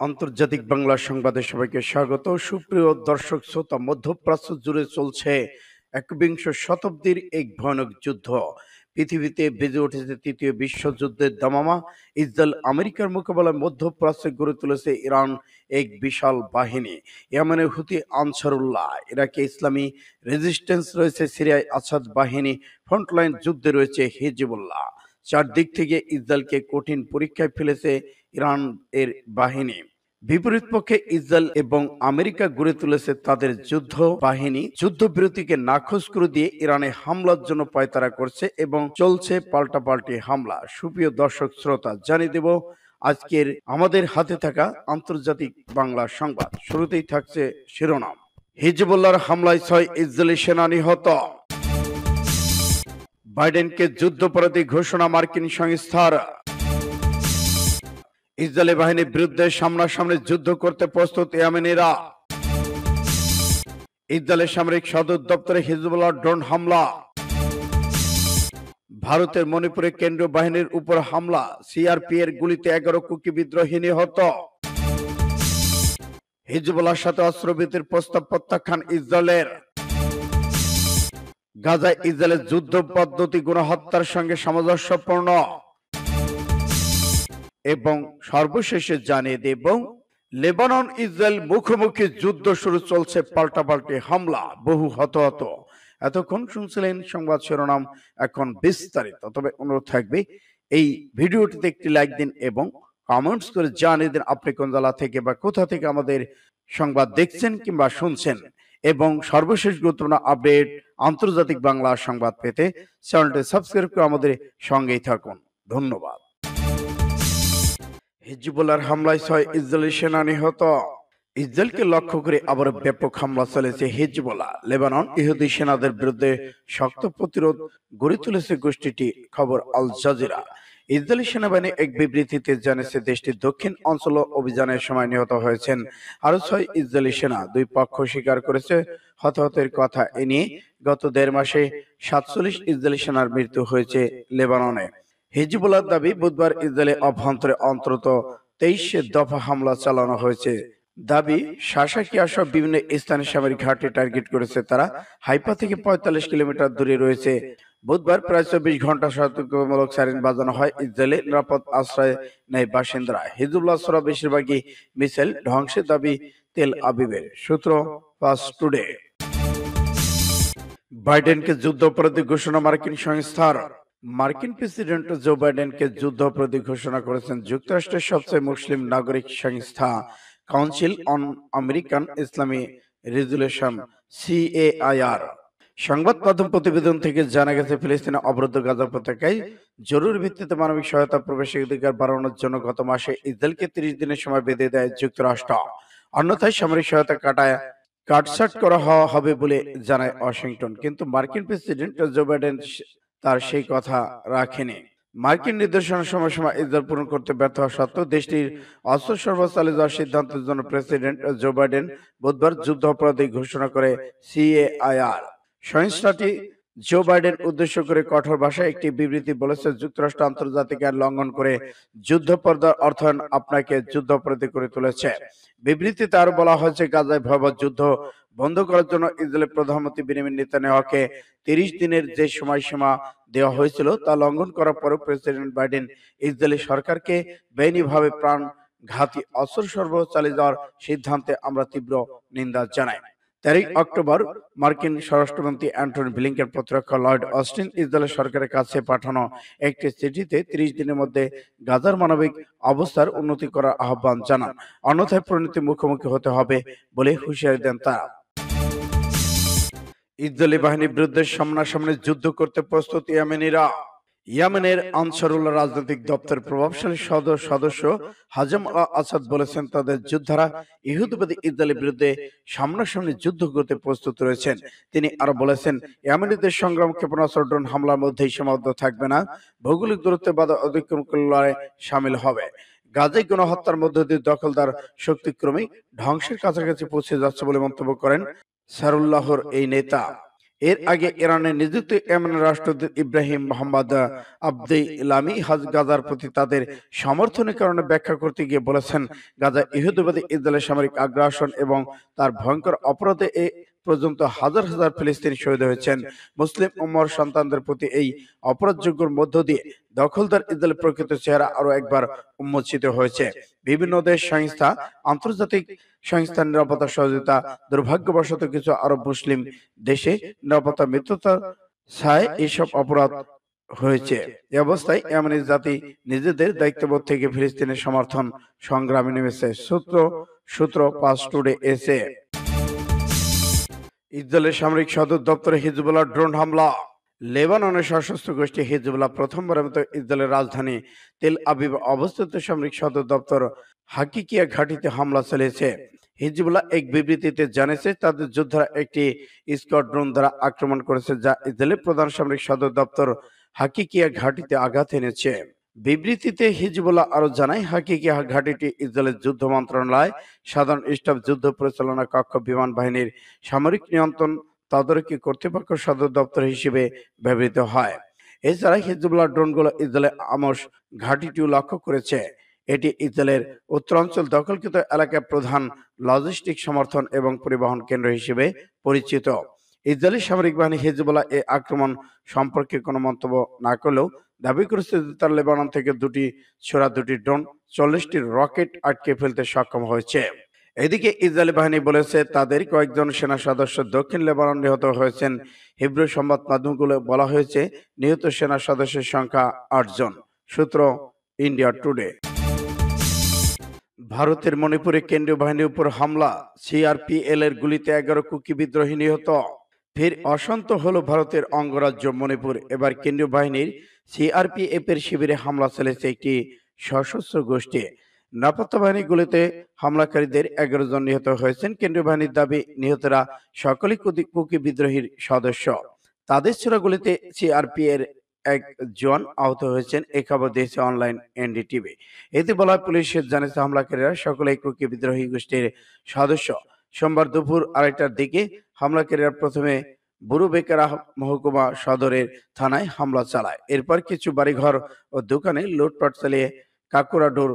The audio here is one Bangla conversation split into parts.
আন্তর্জাতিক বাংলা সংবাদে সবাইকে স্বাগত। সুপ্রিয় দর্শক, শ্রোতা, মধ্যপ্রাচ্য জুড়ে চলছে একবিংশ শতাব্দীর এক ভয়ানক যুদ্ধ। পৃথিবীতে বেজে উঠেছে তৃতীয় বিশ্বযুদ্ধের দামামা। ইসরায়েল আমেরিকার মোকাবেলায় মধ্যপ্রাচ্যে গড়ে তুলেছে ইরান এক বিশাল বাহিনী। ইয়ামানের হুতি আনসারুল্লাহ, ইরাকে ইসলামী রেজিস্ট্যান্স রয়েছে, সিরিয়ায় আসাদ বাহিনী ফ্রন্টলাইন যুদ্ধে রয়েছে হিজিবুল্লাহ। চারদিক থেকে ইসরায়েলকে কঠিন পরীক্ষায় ফেলেছে ইরান এর বাহিনী। বিপরীত পক্ষে ইসরায়েল এবং আমেরিকা গড়ে তুলেছে তাদের যুদ্ধ বাহিনী। যুদ্ধবিরতিকে নাকচ করে দিয়ে ইরানে হামলার জন্য পায়তারা করছে এবং চলছে পাল্টাপাল্টি হামলা। সুপ্রিয় দর্শক, শ্রোতা, জানিয়ে দেব, আজকের আমাদের হাতে থাকা আন্তর্জাতিক বাংলা সংবাদ। শুরুতেই থাকছে শিরোনাম। হিজবুল্লাহর হামলায় ছয় ইসরায়েলি সেনা নিহত। বাইডেনকে যুদ্ধপরাধী ঘোষণা মার্কিন সংস্থার। ইসরায়েলি বাহিনীর বিরুদ্ধে সামনাসামনি যুদ্ধ করতে প্রস্তুত ইয়ামেনিরা। ইসরায়েলের সামরিক সদর দপ্তরে হিজবুল্লাহ ড্রোন হামলা। ভারতের মণিপুরে কেন্দ্রীয় বাহিনীর উপর হামলা, সিআরপি এর গুলিতে এগারো কুকি বিদ্রোহী নিহত। হিজবুল্লাহর সাথে অস্ত্রবিতির প্রস্তাব প্রত্যাখ্যান ইসরায়েলের। গাজায় ইসরায়েলের যুদ্ধ পদ্ধতি, গণহত্যার সঙ্গে সামঞ্জস্যপূর্ণ। এবং সর্বশেষে জানিয়ে দেব, লেবানন, ইসরায়েল মুখোমুখি যুদ্ধ শুরু চলছে পাল্টাপাল্টি হামলা, বহু হতাহত। এতক্ষণ শুনছিলেন সংবাদ শিরোনাম, এখন বিস্তারিত। তবে অনুরোধ থাকবে, এই ভিডিওটিতে একটি লাইক দিন এবং কমেন্টস করে জানিয়ে দিন আপনি কোন জেলা থেকে বা কোথা থেকে আমাদের সংবাদ দেখছেন কিংবা শুনছেন। এবং সর্বশেষ গুরুত্বপূর্ণ আপডেট, আন্তর্জাতিক বাংলা সংবাদ পেতে চ্যানেলটি সাবস্ক্রাইব করে আমাদের সঙ্গেই থাকুন। ধন্যবাদ। হিজবুল্লার হামলায় ছয় ইসরায়েলি সেনা নিহত। ইসরায়েলকে লক্ষ্য করে আবার ব্যাপক হামলা চলেছে হিজবুল্লাহ লেবানন ইহুদি সেনাদের বিরুদ্ধে শক্ত প্রতিরোধ গড়ে তুলেছে গোষ্ঠীটি, খবর আল জাজিরা। ইসরায়েলি সেনাবাহিনী এক বিবৃতিতে জানিয়েছে, দেশটির দক্ষিণ অঞ্চল অভিযানের সময় নিহত হয়েছেন আরও ছয় ইসরায়েলি সেনা। দুই পক্ষ স্বীকার করেছে হতাহতের কথা। এ নিয়ে গত দেড় মাসে সাতচল্লিশ ইসরায়েলি সেনার মৃত্যু হয়েছে লেবাননে। হিজবুল্লার দাবি, বুধবার ইসরায়েলের অভ্যন্তরে অন্তত তেইশে দফা হামলা চালানো হয়েছে। দাবি শাসাকিয়া সহ বিভিন্ন স্থানে সামরিক ঘাটে টার্গেট করেছে তারা। হাইপা থেকে পঁয়তাল্লিশ কিলোমিটার দূরে রয়েছে। বুধবার প্রায় চব্বিশ ঘণ্টা সতর্কমূলক সাইরেন বাজানো হয় ইসরায়েলের নিরাপদ আশ্রয় নেয় বাসিন্দারা। হিজবুল্লাহ সরা বেশিরভাগই মিসাইল ধ্বংসের দাবি তেল আবিবের। সূত্র পাস টুডে। বাইডেনকে যুদ্ধ অপরাধী ঘোষণা মার্কিন সংস্থার মার্কিন প্রেসিডেন্ট জো বাইডেনকে যুদ্ধ অপরাধী ঘোষণা করেছেন যুক্তরাষ্ট্রের সবচেয়ে মুসলিম নাগরিক সংস্থা council on American Islamic resolution, CAIR. সংবাদ মাধ্যম প্রতিবেদন থেকে জানা গেছে, ফিলিস্তিনে অবরুদ্ধ গাজা উপত্যকায় জরুরি ভিত্তিতে মানবিক সহায়তা, প্রবেশের অধিকার বাড়ানোর জন্য গত মাসে ইসরায়েলকে তিরিশ দিনের সময় বেঁধে দেয় যুক্তরাষ্ট্র। অন্যথায় সামরিক সহায়তা কাটায় কাটছাট করা হবে বলে জানায় ওয়াশিংটন। কিন্তু মার্কিন প্রেসিডেন্ট জো বাইডেন তার সেই কথা রাখেনি। মার্কিন নির্দেশনা সময় সময় ইসরায়েল পূরণ করতে ব্যর্থ হওয়া সত্ত্বেও দেশটির অস্ত্র সরবরাহ চালিয়ে যাওয়ার সিদ্ধান্তের জন্য প্রেসিডেন্ট জো বাইডেন বুধবার যুদ্ধ অপরাধী ঘোষণা করে সিএআইআর। সংস্থাটি জো বাইডেন উদ্দেশ্য করে কঠোর ভাষায় একটি বিবৃতি বলেছে, যুক্তরাষ্ট্র আন্তর্জাতিক আইন লঙ্ঘন করে যুদ্ধ পর্দার অর্থায়ন আপনাকে যুদ্ধ অপরাধী করে তুলেছে। বিবৃতিতে আরও বলা হয়েছে, গাজায় ভয়াবহ যুদ্ধ বন্ধ করার জন্য ইসরায়েলের প্রধানমন্ত্রী বেনিমিন নেতানিয়াহুকে তিরিশ দিনের যে সময়সীমা দেওয়া হয়েছিল তা লঙ্ঘন করার পরও প্রেসিডেন্ট বাইডেন ইসরায়েলি সরকারকে বেআইনিভাবে প্রাণ ঘাতী অস্ত্র সরবরাহ চালিয়ে যাওয়ার সিদ্ধান্তে আমরা তীব্র নিন্দা জানাই। তেরোই অক্টোবর মার্কিন স্বরাষ্ট্রমন্ত্রী অ্যান্টনি ব্লিংকেন প্রতিরক্ষা লর্ড অস্টিন ইসরায়েলের সরকারের কাছে পাঠানো একটি চিঠিতে ত্রিশ দিনের মধ্যে গাজার মানবিক অবস্থার উন্নতি করার আহ্বান জানান। অন্যথায় পরিণতি মুখোমুখি হতে হবে বলে হুঁশিয়ারি দেন তারা। ইসরায়েলি বাহিনীর বিরুদ্ধে সামনাসামনি যুদ্ধ করতে প্রস্তুত ইয়ামেনিরা। ইয়ামেনের আনসারুল্লাহ রাজনৈতিক দপ্তর প্রভাবশালী সদর সদস্য হাজম আসাদ বলেছেন তাদের যোদ্ধারা ইহুদবাদী ইসরায়েলের বিরুদ্ধে সামনাসামনি যুদ্ধ করতে প্রস্তুত রয়েছেন। তিনি আরও বলেছেন ইয়ামেনিদের সংগ্রাম ক্ষেপণাস্ত্র ড্রোন হামলার মধ্যেই সীমাবদ্ধ থাকবে না ভৌগোলিক দূরত্বে বাধা অতিক্রম করলে সামিল হবে। গাজায় গণহত্যার মধ্য দিয়ে দখলদার শক্তিক্রমে ধ্বংসের কাছাকাছি পৌঁছে যাচ্ছে বলে মন্তব্য করেন সারুল্লাহর এই নেতা। এর আগে ইরানে নিযুক্ত ইয়েমেনের রাষ্ট্রদূত ইব্রাহিম মোহাম্মদ আব্দে ইলামি হাজ গাজার প্রতি তাদের সমর্থনের কারণে ব্যাখ্যা করতে গিয়ে বলেছেন গাজা ইহুদিবাদী ইসরায়েলের সামরিক আগ্রাসন এবং তার ভয়ঙ্কর অপরাধে পর্যন্ত হাজার হাজার ফিলিস্তিনি শহীদ হয়েছেন। মুসলিম উম্মর সন্তানদের প্রতি এই অপরাধযোগ্যর মধ্য দিয়ে দখলদার ইসরায়েলের প্রকৃত চেহারা আরও একবার উন্মোচিত হয়েছে। বিভিন্ন দেশ সংস্থা, আন্তর্জাতিক সংস্থার নিরাপত্তা সহযোগিতা, দুর্ভাগ্যবশত কিছু আরব মুসলিম দেশে নিরাপত্তা মিত্রতা ছায় এইসব অপরাধ হয়েছে। এ অবস্থায় এমনি জাতি নিজেদের দায়িত্ববোধ থেকে ফিলিস্তিনের সমর্থন সংগ্রামে নেমেছে। সূত্র সূত্র পাস টুডে এসে ইসরায়েলের সামরিক সদর দপ্তরে হিজবুল্লাহ ড্রোন হামলা। লেবাননের সশস্ত্র গোষ্ঠী হিজবুল্লাহ প্রথমবারের মতো ইসরায়েলের রাজধানী তেল আবিব অবস্থিত সামরিক সদর দপ্তর হাকিকিয়া ঘাটিতে হামলা চালিয়েছে। হিজবুল্লাহ এক বিবৃতিতে জানিয়েছে, তাদের যোদ্ধারা একটি স্কোয়াড্রোন দ্বারা আক্রমণ করেছে যা ইসরায়েলের প্রধান সামরিক সদর দপ্তর হাকিকিয়া ঘাটিতে আঘাত এনেছে। বিবৃতিতে হিজবুল্লাহ আরও জানায় হাকিকিয়া ঘাটিটি ইসরায়েলের যুদ্ধ মন্ত্রণালয়, সাধারণ স্টাফ যুদ্ধ পরিচালনা কক্ষ, বিমান বাহিনীর সামরিক নিয়ন্ত্রণ তদারকি কর্তৃপক্ষ সদর দপ্তর হিসেবে ব্যবহৃত হয়। এছাড়া হিজবুল্লাহ ড্রোনগুলো ইসরায়েলের আমস ঘাটিটিও লক্ষ্য করেছে। এটি ইসরায়েলের উত্তরাঞ্চল দখলকৃত এলাকায় প্রধান লজিস্টিক সমর্থন এবং পরিবহন কেন্দ্র হিসেবে পরিচিত। ইসরায়েলি সামরিক বাহিনী হিজবুল্লাহ এ আক্রমণ সম্পর্কে কোনো মন্তব্য না করলেও দাবি করেছে তার লেবানন থেকে দুটি ছোড়া দুটি ড্রোন চল্লিশটি রকেট আটকে ফেলতে সক্ষম হয়েছে। এদিকে ইসরায়েলি বাহিনী বলেছে তাদের কয়েকজন সেনা সদস্য দক্ষিণ লেবানন নিহত হয়েছেন। হিব্রু সংবাদ মাধ্যমগুলো বলা হয়েছে নিহত সেনা সদস্যের সংখ্যা আটজন। সূত্র ইন্ডিয়া টুডে। ভারতের মণিপুরে কেন্দ্রীয় বাহিনীর উপর হামলা, সিআরপিএল এর গুলিতে এগারো কুকি বিদ্রোহী নিহত। ফের অশান্ত হলো ভারতের অঙ্গরাজ্য মণিপুর। এবার কেন্দ্রীয় বাহিনীর সিআরপিএফ এর শিবিরে হামলা চালিয়েছে একটি সশস্ত্র গোষ্ঠী। নিরাপত্তা বাহিনী গুলিতে হামলাকারীদের এগারো জন নিহত হয়েছেন। কেন্দ্রীয় বাহিনীর দাবি, নিহতরা সকলেই কুকি বিদ্রোহীর সদস্য। তাদের ছোড়া গুলিতে সিআরপি এর এক জন আহত হয়েছেন। এ খবর দিয়েছে অনলাইন এনডিটিভি। এতে বলা পুলিশ জানিয়েছে, হামলাকারীরা সকলেই কুকি বিদ্রোহী গোষ্ঠীর সদস্য। সোমবার দুপুর আড়াইটার দিকে হামলাকারীরা প্রথমে বুড়ো বেকারা মহকুমা সদরের থানায় হামলা চালায়। এরপর কিছু বাড়িঘর ও দোকানে লুটপাট চালিয়ে কাকুরাডোর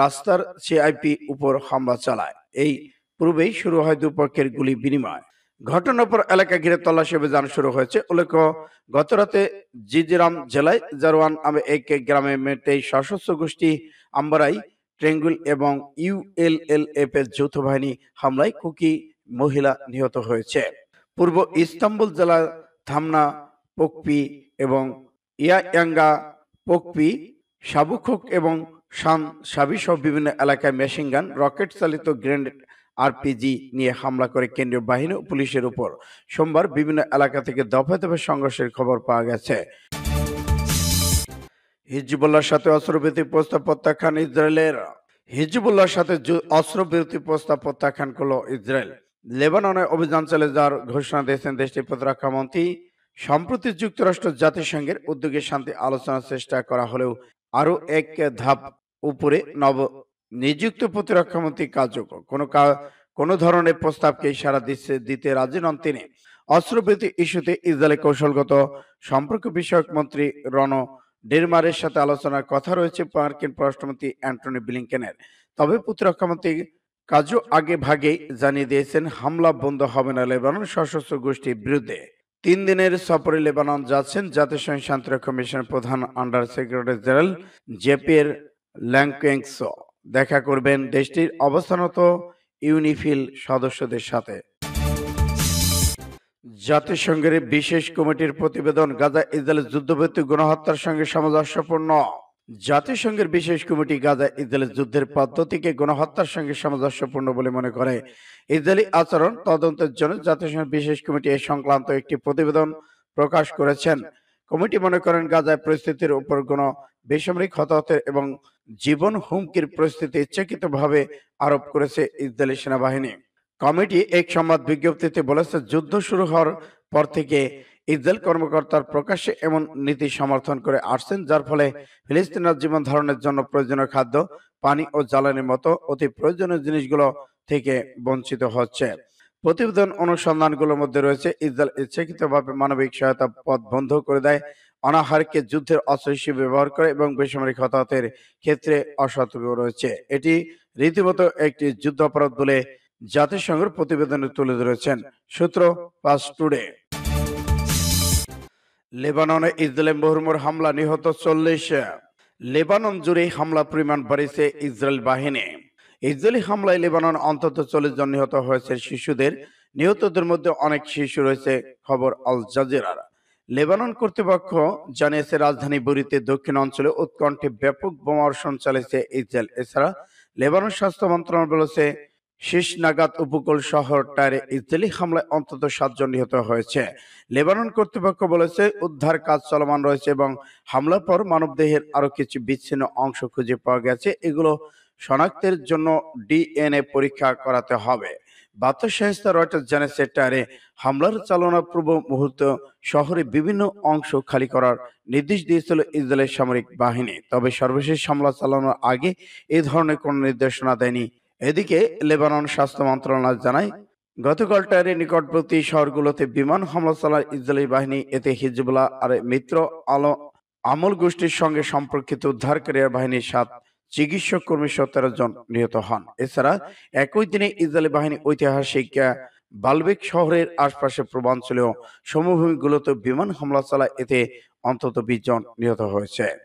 রাস্তার সিআইপি উপর হামলা চালায়। এই পূর্বেই শুরু হয় দুপক্ষের গুলি বিনিময়। ঘটনার পর এলাকা ঘিরে তল্লাশি অভিযান শুরু হয়েছে। উল্লেখ্য, গতরাতে জিজিরাম জেলায় জারওয়ান নামে এক গ্রামে মেটে সশস্ত্র গোষ্ঠী আম্বারাই ট্রেঙ্গুল এবং ইউএলএলএফ এর যৌথ বাহিনী হামলায় কুকি মহিলা নিহত হয়েছে। পূর্ব ইস্তাম্বুল জেলা থামনা, পোকপি এবং ইয়াঙ্গা পোকপি সাবুখোক এবং শান সাবি সহ বিভিন্ন এলাকায় মেশিন গান, রকেট চালিত গ্রেনেড আরপিজি নিয়ে হামলা করে কেন্দ্রীয় বাহিনী ও পুলিশের উপর। সোমবার বিভিন্ন এলাকা থেকে দফায় দফায় সংঘর্ষের খবর পাওয়া গেছে। হিজবুল্লাহর সাথে অস্ত্রবিরতি প্রস্তাব প্রত্যাখ্যান ইসরায়েলের। হিজবুল্লাহর সাথে অস্ত্রবিরতি প্রস্তাব প্রত্যাখ্যান করল ইসরায়েল। লেবাননে অভিযান চালিয়ে যাওয়ার ঘোষণা দিয়েছেন দেশটির প্রতিরক্ষা মন্ত্রী। সম্প্রতি যুক্তরাষ্ট্র জাতিসংঘের উদ্যোগে শান্তি আলোচনার চেষ্টা করা হলেও আরও এক ধাপ উপরে নব নিযুক্ত প্রতিরক্ষা মন্ত্রী কার্যকর কোনো কোনো ধরনের প্রস্তাবকে ইশারা দিচ্ছে, দিতে রাজি নন তিনি। অস্ত্রবিরতি ইস্যুতে ইসরায়েলের কৌশলগত সম্পর্ক বিষয়ক মন্ত্রী রণ ডেরমারের সাথে আলোচনার কথা রয়েছে মার্কিন পররাষ্ট্রমন্ত্রী অ্যান্টনি ব্লিংকেনের। তবে প্রতিরক্ষামন্ত্রী কাজও আগে ভাগে জানিয়ে দিয়েছেন, হামলা বন্ধ হবে না লেবানন, সশস্ত্র গোষ্ঠীর বিরুদ্ধে। তিন দিনের সফরে লেবানন যাচ্ছেন জাতিসংঘ শান্তিরক্ষা মিশনের প্রধান under secretary general Jean Pierre ল্যাংকেংস দেখা করবেন দেশটির অবস্থানত ইউনিফিল সদস্যদের সাথে। জাতিসংঘের বিশেষ কমিটির প্রতিবেদন গাজা ইসরায়েলের যুদ্ধভিত্তিক গণহত্যার সঙ্গে সামঞ্জস্যপূর্ণ। জাতিসংঘের বিশেষ কমিটি গাজা ইসরায়েলের যুদ্ধের পদ্ধতিকে গণহত্যার সঙ্গে সামঞ্জস্যপূর্ণ বলে মনে করে। ইসরায়েলি আচরণ তদন্তের জন্য জাতিসংঘের বিশেষ কমিটি এ সংক্রান্ত একটি প্রতিবেদন প্রকাশ করেছেন। কমিটি মনে করেন, গাজায় পরিস্থিতির উপর কোনো বেসামরিক হতাহতের এবং জীবন হুমকির পরিস্থিতি ইচ্ছাকৃতভাবে আরোপ করেছে ইসরায়েলি সেনাবাহিনী। কমিটি এক সংবাদ বিজ্ঞপ্তিতে বলেছে, যুদ্ধ শুরু হওয়ার পর থেকে ইসরায়েল কর্মকর্তার প্রকাশ্যে এমন নীতি সমর্থন করে আসছেন, যার ফলে ফিলিস্তিনের জীবন ধারণের জন্য প্রয়োজনীয় খাদ্য, পানি ও জ্বালানির মতো অতি প্রয়োজনীয় জিনিসগুলো থেকে বঞ্চিত হচ্ছে। প্রতিবেদন অনুসন্ধানগুলোর মধ্যে রয়েছে, ইসরায়েল ইচ্ছাকৃতভাবে মানবিক সহায়তা পথ বন্ধ করে দেয়, অনাহারকে যুদ্ধের অস্ত্র হিসেবে ব্যবহার করে এবং বেসামরিক হতাহতের ক্ষেত্রে অসতর্ক রয়েছে। এটি রীতিমতো একটি যুদ্ধাপরাধ বলে জাতিসংঘের প্রতিবেদনে তুলে ধরেছেন সূত্র পাস টুডে। লেবাননে ইসরায়েলের মুহুর্মুর হামলা নিহত চল্লিশ। লেবানন জুড়ে হামলা পরিমাণ বাড়িয়েছে ইসরায়েল বাহিনী। ইসরায়েলি হামলায় লেবানন অন্তত চল্লিশ জন নিহত হয়েছে শিশুদের। নিহতদের মধ্যে অনেক শিশু রয়েছে, খবর আল জাজিরার। লেবানন কর্তৃপক্ষ জানিয়েছে, রাজধানী বুরিতে দক্ষিণ অঞ্চলে উৎকণ্ঠে ব্যাপক বোমাবর্ষণ চালিয়েছে ইসরায়েল। এছাড়া লেবানন স্বাস্থ্য মন্ত্রণালয় বলেছে শীষ নাগাদ উপকূল শহর টায়ারে ইসরায়েলি হামলায় অন্তত সাতজন নিহত হয়েছে। লেবানন কর্তৃপক্ষ বলেছে, উদ্ধার কাজ চলমান রয়েছে এবং হামলার পর মানবদেহের আরও কিছু বিচ্ছিন্ন অংশ খুঁজে পাওয়া গেছে। এগুলো শনাক্তের জন্য ডিএনএ পরীক্ষা করাতে হবে। বার্তা সংস্থা রয়টার্স জানিয়েছে টায়ারে হামলার চালনা পূর্ব মুহূর্ত শহরে বিভিন্ন অংশ খালি করার নির্দেশ দিয়েছিল ইসরায়েলের সামরিক বাহিনী। তবে সর্বশেষ হামলা চালানোর আগে এ ধরনের কোনো নির্দেশনা দেয়নি এদিকে লেবানন স্বাস্থ্য মন্ত্রণালয় জানায় গতকাল টায়ারে নিকটবর্তী শহরগুলোতে বিমান হামলা চালায় ইসরায়েলি বাহিনী এতে হিজবুল্লাহ আর মিত্র আলো আমল গোষ্ঠীর সঙ্গে সম্পর্কিত উদ্ধারকারী বাহিনীর সাত চিকিৎসক কর্মী সতেরো জন নিহত হন। এছাড়া একই দিনে ইসরায়েলি বাহিনী ঐতিহাসিক বালবেক শহরের আশপাশে পূর্বাঞ্চলীয় সমভূমিগুলোতে বিমান হামলা চালায় এতে অন্তত বিশ জন নিহত হয়েছে।